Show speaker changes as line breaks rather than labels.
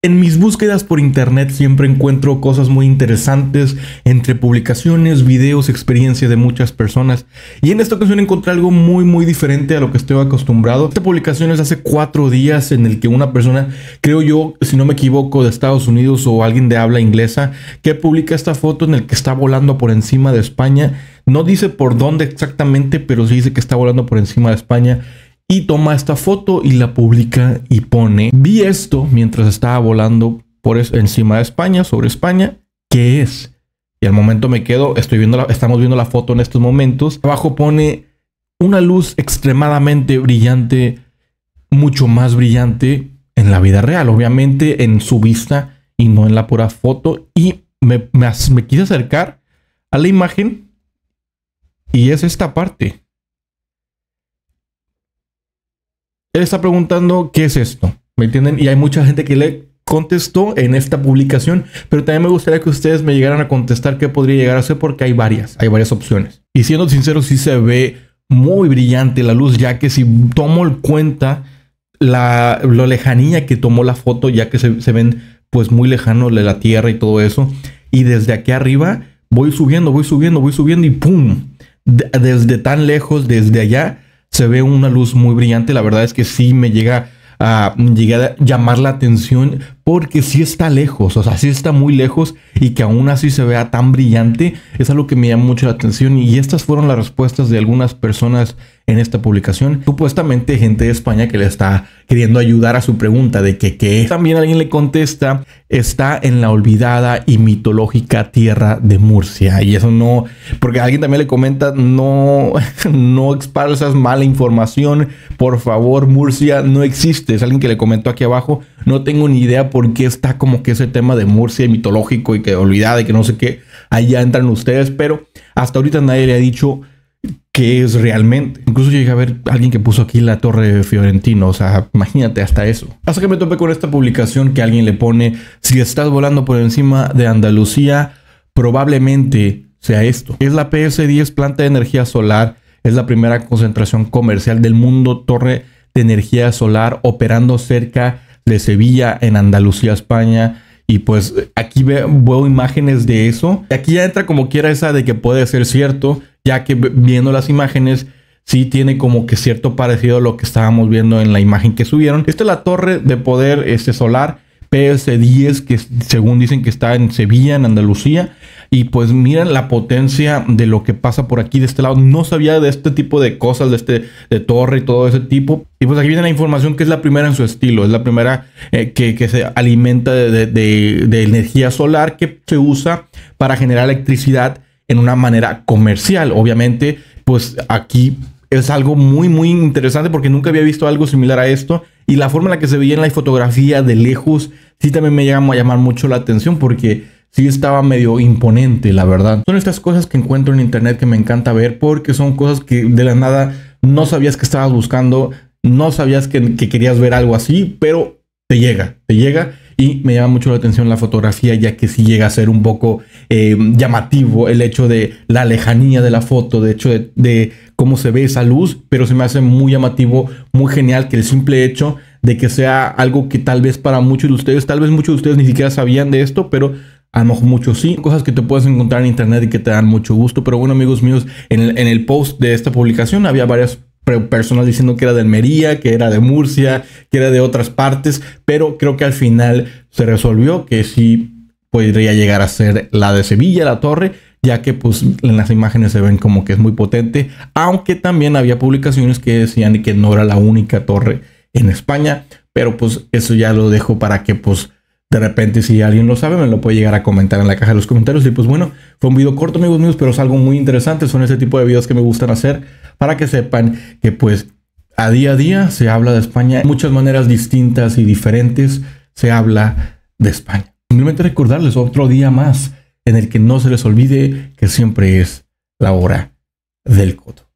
En mis búsquedas por internet siempre encuentro cosas muy interesantes entre publicaciones, videos, experiencias de muchas personas. Y en esta ocasión encontré algo muy muy diferente a lo que estoy acostumbrado. Esta publicación es hace cuatro días en el que una persona, creo yo, si no me equivoco, de Estados Unidos o alguien de habla inglesa, que publica esta foto en el que está volando por encima de España. No dice por dónde exactamente, pero sí dice que está volando por encima de España y toma esta foto y la publica y pone, vi esto mientras estaba volando por encima de España, sobre España, ¿qué es? Y al momento me quedo, estoy viendo la, estamos viendo la foto en estos momentos. Abajo pone una luz extremadamente brillante, mucho más brillante en la vida real, obviamente en su vista y no en la pura foto. Y me, me, me quise acercar a la imagen y es esta parte. Él está preguntando qué es esto, ¿me entienden? Y hay mucha gente que le contestó en esta publicación, pero también me gustaría que ustedes me llegaran a contestar qué podría llegar a ser porque hay varias, hay varias opciones. Y siendo sincero, sí se ve muy brillante la luz, ya que si tomo en cuenta la, lejanía que tomó la foto, ya que se, ven pues muy lejano de la Tierra y todo eso, y desde aquí arriba voy subiendo, voy subiendo, voy subiendo y ¡pum! desde tan lejos, desde allá, se ve una luz muy brillante. La verdad es que sí me llega a, a llamar la atención porque sí está lejos, o sea, sí está muy lejos y que aún así se vea tan brillante, es algo que me llama mucho la atención y estas fueron las respuestas de algunas personas en esta publicación. Supuestamente gente de España que le está queriendo ayudar a su pregunta de que qué. También alguien le contesta, está en la olvidada y mitológica tierra de Murcia. Y eso no, porque alguien también le comenta, no, no exparsas mala información, por favor, Murcia no existe. Es alguien que le comentó aquí abajo, no tengo ni idea por qué está como que ese tema de Murcia mitológico y que olvidada y que no sé qué, allá entran ustedes, pero hasta ahorita nadie le ha dicho qué es realmente. Incluso llegué a ver a alguien que puso aquí la torre Fiorentino, o sea, imagínate hasta eso. Hasta que me topé con esta publicación que alguien le pone, si estás volando por encima de Andalucía, probablemente sea esto. Es la PS10 planta de energía solar, es la primera concentración comercial del mundo torre de energía solar operando cerca de Sevilla, en Andalucía, España. Y pues aquí veo, imágenes de eso. Aquí ya entra como quiera esa de que puede ser cierto, ya que viendo las imágenes sí tiene como que cierto parecido a lo que estábamos viendo en la imagen que subieron. Esta es la torre de poder este solar PS10 que según dicen que está en Sevilla, en Andalucía. Y pues miren la potencia de lo que pasa por aquí de este lado. No sabía de este tipo de cosas, de este de torre y todo ese tipo. Y pues aquí viene la información que es la primera en su estilo. Es la primera eh, que, se alimenta de, de energía solar que se usa para generar electricidad en una manera comercial. Obviamente, pues aquí es algo muy, muy interesante porque nunca había visto algo similar a esto. Y la forma en la que se veía en la fotografía de lejos, sí también me llama a llamar mucho la atención porque sí estaba medio imponente, la verdad. Son estas cosas que encuentro en internet que me encanta ver porque son cosas que de la nada no sabías que estabas buscando, no sabías que, querías ver algo así, pero te llega, te llega. Y me llama mucho la atención la fotografía, ya que sí llega a ser un poco eh, llamativo el hecho de la lejanía de la foto, de hecho de, de, cómo se ve esa luz, pero se me hace muy llamativo, muy genial que el simple hecho de que sea algo que tal vez para muchos de ustedes, tal vez muchos de ustedes ni siquiera sabían de esto, pero a lo mejor muchos sí, cosas que te puedes encontrar en internet y que te dan mucho gusto. Pero bueno, amigos míos, en el, post de esta publicación había varias personas diciendo que era de Almería, que era de Murcia, que era de otras partes, pero creo que al final se resolvió que sí podría llegar a ser la de Sevilla, la torre, ya que pues en las imágenes se ven como que es muy potente, aunque también había publicaciones que decían que no era la única torre en España, pero pues eso ya lo dejo para que pues de repente, si alguien lo sabe, me lo puede llegar a comentar en la caja de los comentarios. Y pues bueno, fue un video corto, amigos míos, pero es algo muy interesante. Son ese tipo de videos que me gustan hacer para que sepan que pues a día a día se habla de España. De muchas maneras distintas y diferentes se habla de España. Simplemente recordarles otro día más en el que no se les olvide que siempre es la hora del coto.